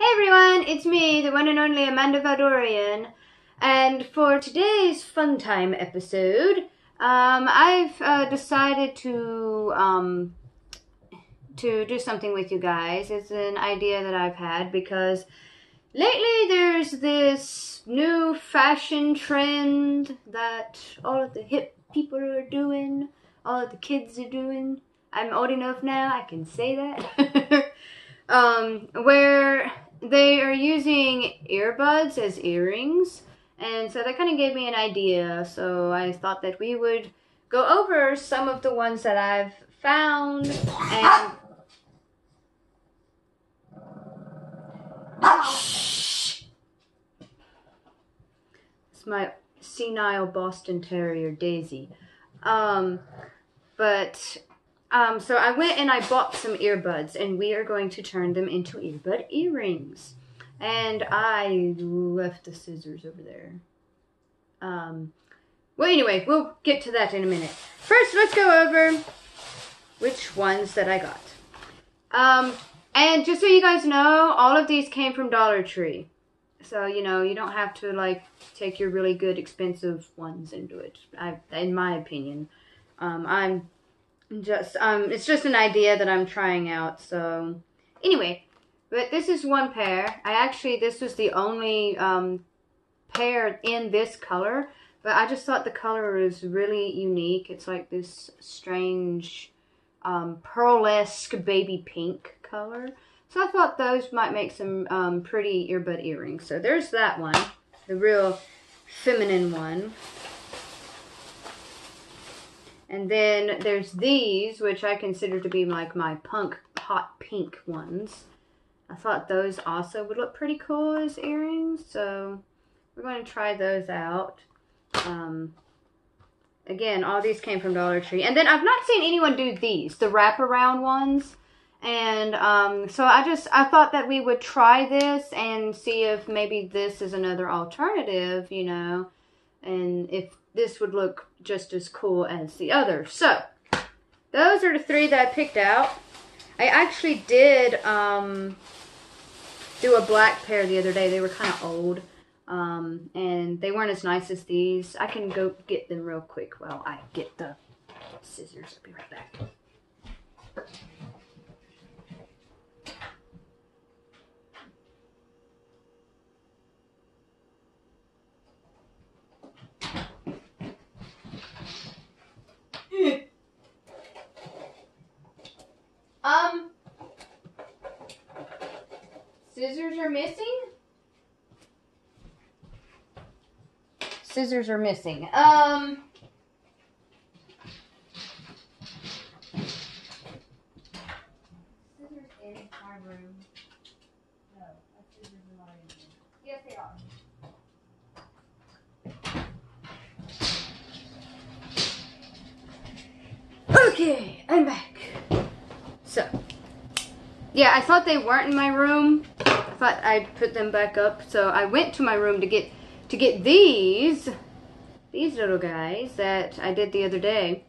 Hey everyone, it's me, the one and only Amanda Valdorian, and for today's fun time episode, um, I've uh, decided to um, to do something with you guys. It's an idea that I've had because lately there's this new fashion trend that all of the hip people are doing, all of the kids are doing. I'm old enough now, I can say that. um, where they are using earbuds as earrings. And so that kind of gave me an idea. So I thought that we would go over some of the ones that I've found and. It's my senile Boston Terrier, Daisy. Um, but um, so I went and I bought some earbuds, and we are going to turn them into earbud earrings. And I left the scissors over there. Um, well, anyway, we'll get to that in a minute. First, let's go over which ones that I got. Um, and just so you guys know, all of these came from Dollar Tree. So, you know, you don't have to, like, take your really good, expensive ones and do it. I, in my opinion. Um, I'm just um it's just an idea that I'm trying out. So anyway, but this is one pair. I actually this was the only um pair in this color, but I just thought the color was really unique. It's like this strange um pearlesque baby pink color. So I thought those might make some um, pretty earbud earrings. So there's that one, the real feminine one. And then there's these, which I consider to be like my punk hot pink ones. I thought those also would look pretty cool as earrings, so we're going to try those out. Um, again, all these came from Dollar Tree. And then I've not seen anyone do these, the wraparound ones. And um, so I just, I thought that we would try this and see if maybe this is another alternative, you know, and if this would look just as cool as the other. So, those are the three that I picked out. I actually did um, do a black pair the other day. They were kind of old. Um, and they weren't as nice as these. I can go get them real quick while I get the scissors. I'll be right back. Um, scissors are missing. Scissors are missing. Um. Scissors in my room. No, my scissors are not in here. Yes, they are. Okay, I'm back. So, yeah, I thought they weren't in my room. Thought I'd put them back up. So I went to my room to get to get these these little guys that I did the other day,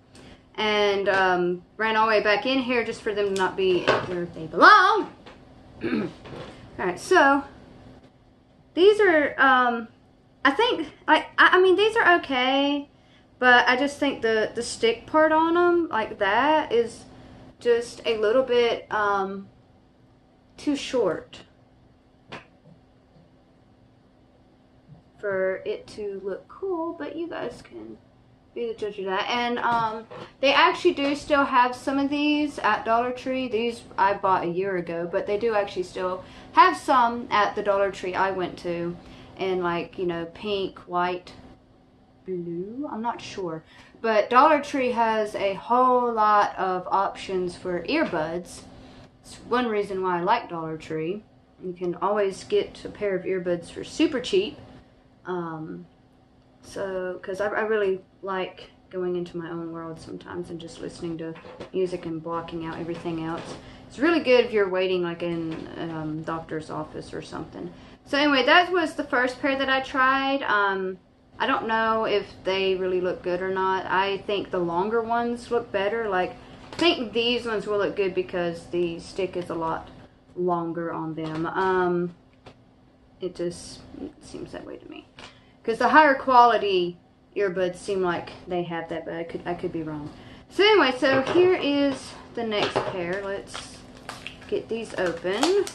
and um, ran all the way back in here just for them to not be where they belong. all right, so these are um, I think like I, I mean these are okay, but I just think the the stick part on them like that is just a little bit um, too short for it to look cool, but you guys can be the judge of that. And um, they actually do still have some of these at Dollar Tree. These I bought a year ago, but they do actually still have some at the Dollar Tree I went to in like, you know, pink, white, blue. I'm not sure. But Dollar Tree has a whole lot of options for earbuds. It's one reason why I like Dollar Tree. You can always get a pair of earbuds for super cheap. Um, so, because I, I really like going into my own world sometimes and just listening to music and blocking out everything else. It's really good if you're waiting like in um, doctor's office or something. So anyway, that was the first pair that I tried. Um, I don't know if they really look good or not. I think the longer ones look better. Like, I think these ones will look good because the stick is a lot longer on them. Um, it just seems that way to me. Because the higher quality earbuds seem like they have that, but I could I could be wrong. So anyway, so here is the next pair. Let's get these open.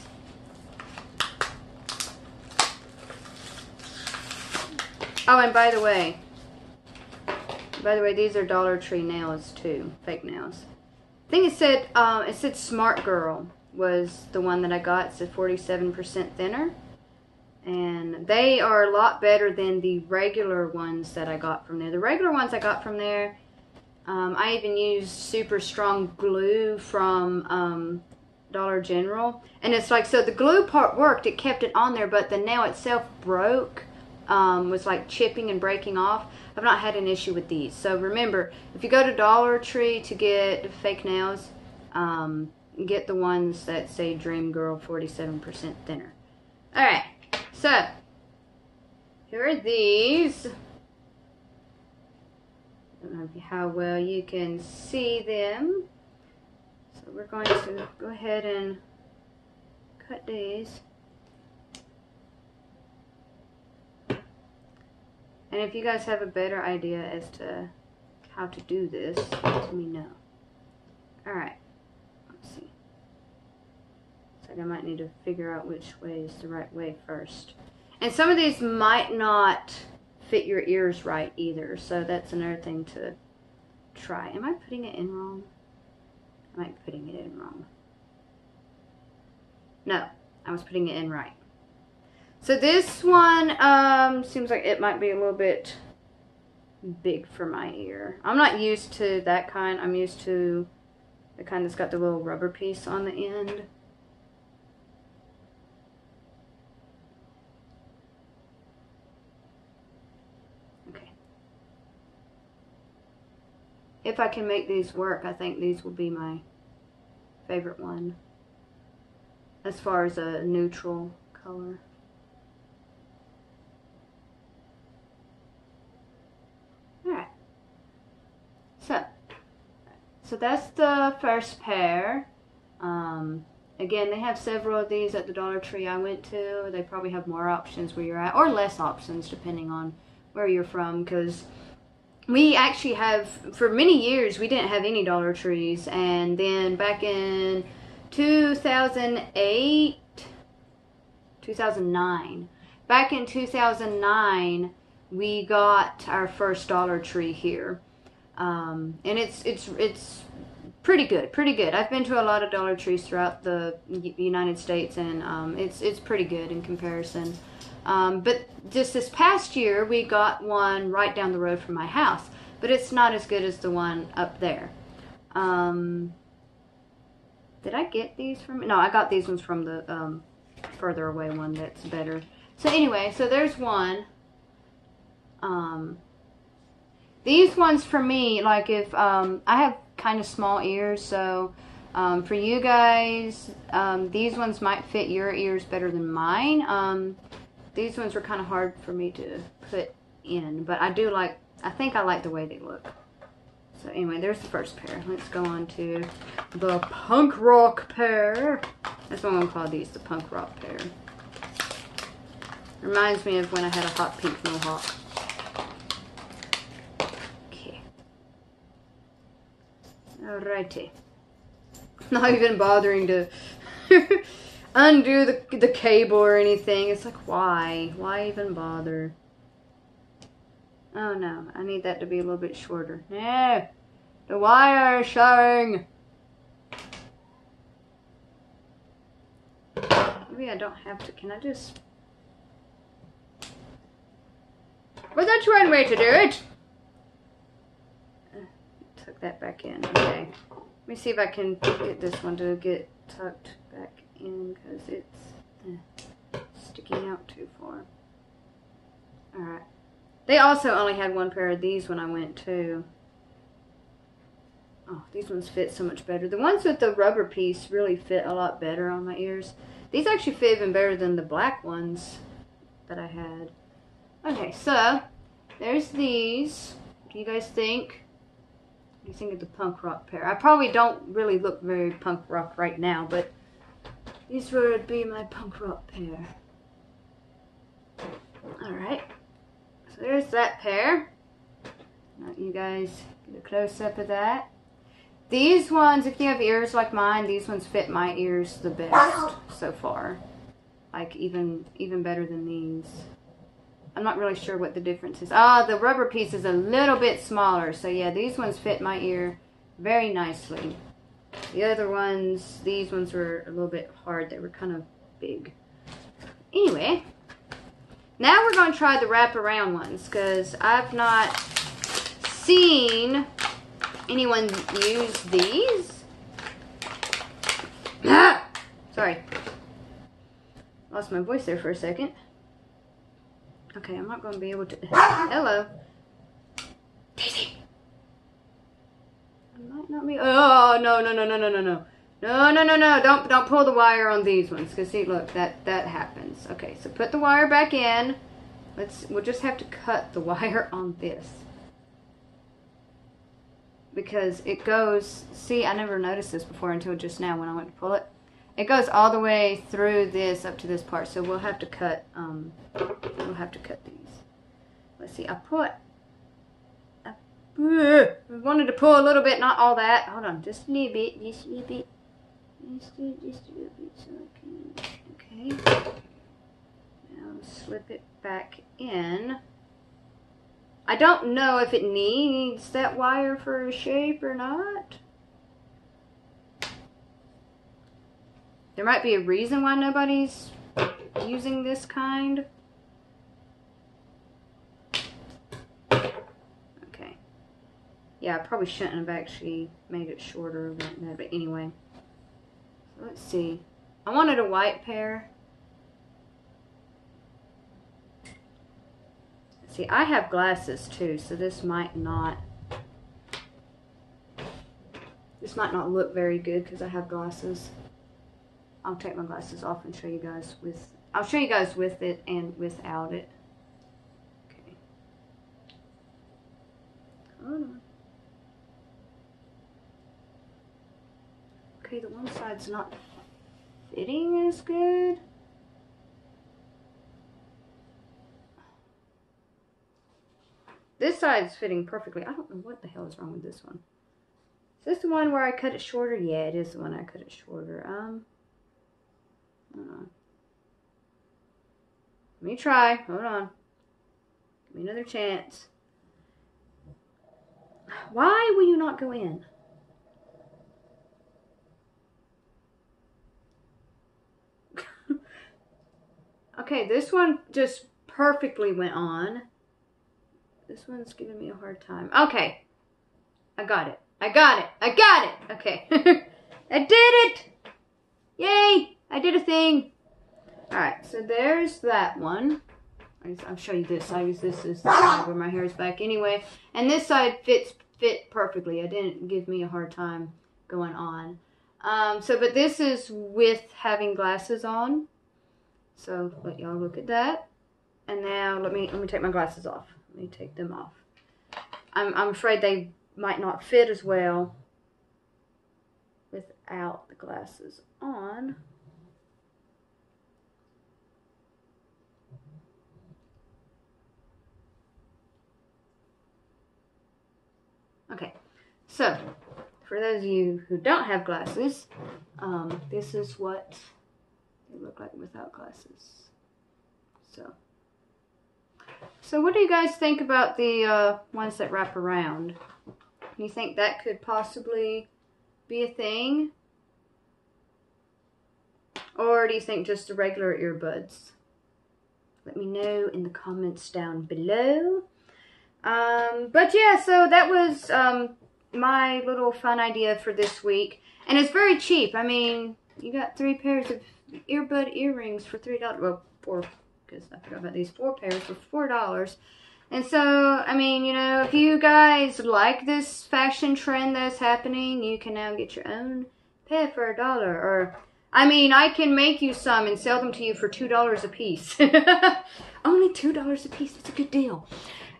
Oh, and by the way, by the way, these are Dollar Tree nails too, fake nails. I think it said um, it said Smart Girl was the one that I got. It's a 47% thinner. And they are a lot better than the regular ones that I got from there. The regular ones I got from there, um, I even used super strong glue from um, Dollar General. And it's like, so the glue part worked. It kept it on there, but the nail itself broke. Um, was like chipping and breaking off. I've not had an issue with these. So remember, if you go to Dollar Tree to get fake nails, um, get the ones that say Dream Girl 47% thinner. Alright, so here are these. I don't know how well you can see them. So we're going to go ahead and cut these. And if you guys have a better idea as to how to do this, let me know. Alright. I might need to figure out which way is the right way first. And some of these might not fit your ears right either, so that's another thing to try. Am I putting it in wrong? Am I putting it in wrong. No, I was putting it in right. So this one um, seems like it might be a little bit big for my ear. I'm not used to that kind. I'm used to the kind that's got the little rubber piece on the end. If I can make these work, I think these will be my favorite one as far as a neutral color. Alright. So, so that's the first pair. Um, again, they have several of these at the Dollar Tree I went to. They probably have more options where you're at, or less options depending on where you're from, because we actually have for many years we didn't have any dollar trees. And then back in 2008 2009 back in 2009 we got our first dollar tree here. Um, and it's it's it's pretty good pretty good. I've been to a lot of dollar trees throughout the united states and um, it's it's pretty good in comparison um, but just this past year, we got one right down the road from my house, but it's not as good as the one up there. Um, did I get these from? No, I got these ones from the um, further away one that's better. So anyway, so there's one. Um, these ones for me, like if um, I have kind of small ears, so um, for you guys, um, these ones might fit your ears better than mine. Um, these ones were kind of hard for me to put in, but I do like, I think I like the way they look. So anyway, there's the first pair. Let's go on to the punk rock pair. That's what I'm to call these, the punk rock pair. Reminds me of when I had a hot pink mohawk. Okay. Alrighty. Not even bothering to undo the, the cable or anything. It's like, why? Why even bother? Oh no, I need that to be a little bit shorter. No, the wire is showing. Maybe I don't have to. Can I just... Well, that's one way to do it. Tuck that back in. Okay. Let me see if I can get this one to get tucked in because it's uh, sticking out too far. Alright. They also only had one pair of these when I went too. Oh, these ones fit so much better. The ones with the rubber piece really fit a lot better on my ears. These actually fit even better than the black ones that I had. Okay, so there's these. What do you guys think? What do you think of the punk rock pair? I probably don't really look very punk rock right now, but These would be my punk rock pair. Alright. So there's that pair. You guys get a close up of that. These ones, if you have ears like mine, these ones fit my ears the best so far. Like even even better than these. I'm not really sure what the difference is. Ah, the rubber piece is a little bit smaller. So yeah, these ones fit my ear very nicely. The other ones, these ones were a little bit hard. They were kind of big. Anyway, now we're going to try the wraparound ones because I've not seen anyone use these. Sorry. Lost my voice there for a second. Okay, I'm not going to be able to... Hello. Daisy. I might not be... Oh, no, no, no, no, no, no, no. No, no, no, no. Don't, don't pull the wire on these ones. Because, see, look, that, that happens. Okay, so put the wire back in. Let's... We'll just have to cut the wire on this. Because it goes... See, I never noticed this before until just now when I went to pull it. It goes all the way through this up to this part. So we'll have to cut... Um, we'll have to cut these. Let's see. I put... I wanted to pull a little bit, not all that. Hold on, just a little bit, just a little bit. Just a, just a little bit so I can... Okay. Now slip it back in. I don't know if it needs that wire for a shape or not. There might be a reason why nobody's using this kind. Okay. Yeah, I probably shouldn't have actually made it shorter that, but anyway. So let's see. I wanted a white pair. See, I have glasses too, so this might not this might not look very good because I have glasses. I'll take my glasses off and show you guys with, I'll show you guys with it and without it. Okay. Hold on. The one side's not fitting as good. This side's fitting perfectly. I don't know what the hell is wrong with this one. Is this the one where I cut it shorter? Yeah, it is the one I cut it shorter. Um, Hold on. Let me try. Hold on. Give me another chance. Why will you not go in? Okay, this one just perfectly went on. This one's giving me a hard time. Okay. I got it. I got it. I got it. Okay. I did it. Yay. I did a thing. Alright, so there's that one. I'll show you this. I use this as the side where my hair is back anyway. And this side fits fit perfectly. I didn't give me a hard time going on. Um, so, but this is with having glasses on. So let y'all look at that. And now let me let me take my glasses off. Let me take them off. I'm I'm afraid they might not fit as well without the glasses on. Okay, so for those of you who don't have glasses, um, this is what they look like without glasses. So, so what do you guys think about the uh, ones that wrap around? You think that could possibly be a thing? Or do you think just the regular earbuds? Let me know in the comments down below. Um, but yeah, so that was um, my little fun idea for this week. And it's very cheap. I mean, you got three pairs of earbud earrings for $3. Well, four, because I forgot about these. Four pairs for $4. And so, I mean, you know, if you guys like this fashion trend that's happening, you can now get your own pair for a dollar. Or, I mean, I can make you some and sell them to you for $2 a piece. Only $2 a piece. It's a good deal.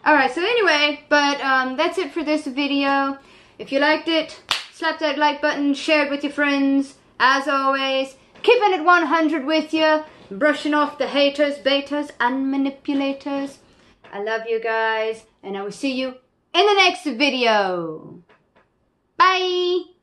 Alright, so anyway, but um, that's it for this video. If you liked it, slap that like button, share it with your friends. As always, keeping it 100 with you, brushing off the haters, betas, and manipulators. I love you guys, and I will see you in the next video. Bye!